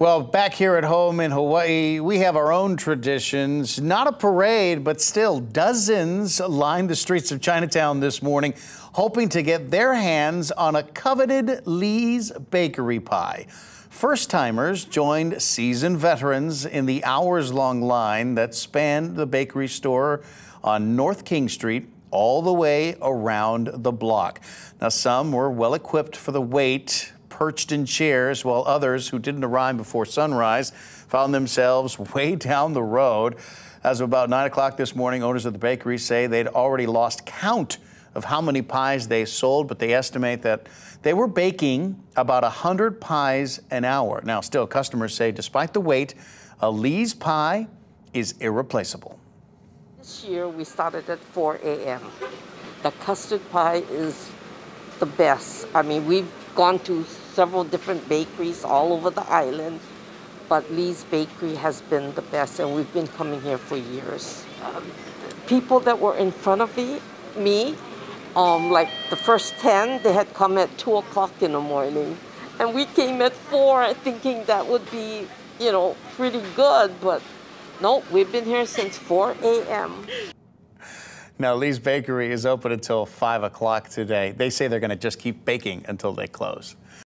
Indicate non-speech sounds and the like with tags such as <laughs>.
Well, back here at home in Hawaii, we have our own traditions. Not a parade, but still dozens lined the streets of Chinatown this morning, hoping to get their hands on a coveted Lee's Bakery pie. First timers joined seasoned veterans in the hours long line that spanned the bakery store on North King Street all the way around the block. Now, some were well equipped for the wait, perched in chairs, while others who didn't arrive before sunrise found themselves <laughs> way down the road. As of about 9 o'clock this morning, owners of the bakery say they'd already lost count of how many pies they sold, but they estimate that they were baking about 100 pies an hour. Now, still, customers say despite the wait, a Lee's pie is irreplaceable. This year we started at 4 a.m. The custard pie is the best. I mean, we've gone to several different bakeries all over the island, but Lee's Bakery has been the best, and we've been coming here for years. Um, people that were in front of me, me um, like the first 10, they had come at 2 o'clock in the morning. And we came at 4 thinking that would be, you know, pretty good, but no, we've been here since 4 a.m. Now, Lee's Bakery is open until 5 o'clock today. They say they're going to just keep baking until they close.